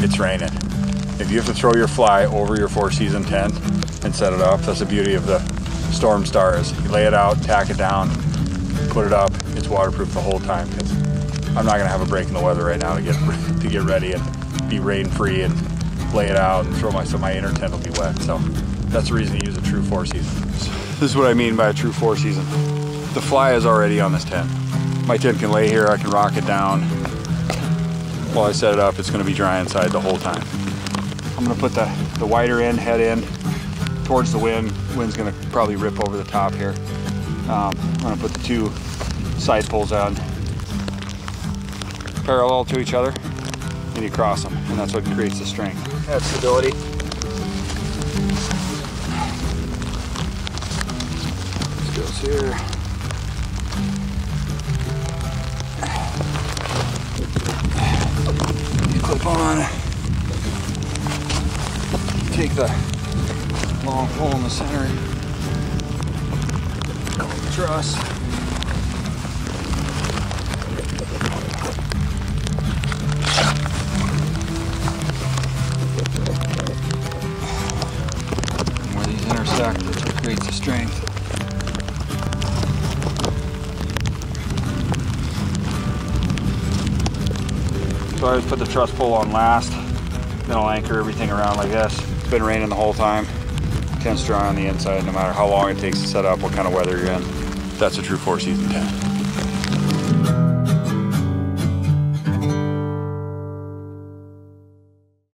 it's raining. If you have to throw your fly over your four season tent and set it up, that's the beauty of the Storm Star is you lay it out, tack it down, put it up, it's waterproof the whole time because I'm not gonna have a break in the weather right now to get to get ready and be rain free and lay it out and throw my so my inner tent will be wet. So that's the reason to use a true four season. This is what I mean by a true four season. The fly is already on this tent. My tent can lay here, I can rock it down. While I set it up, it's gonna be dry inside the whole time. I'm gonna put the, the wider end head in towards the wind. Wind's gonna probably rip over the top here. Um, I'm gonna put the two side poles on parallel to each other and you cross them and that's what creates the strength. That stability. This goes here. On. Take the long pole in the center. Truss. Where these intersect, what creates the strength. So I always put the truss pole on last, then I'll anchor everything around like this. It's been raining the whole time. Tent's dry on the inside no matter how long it takes to set up, what kind of weather you're in. That's a true four season tent.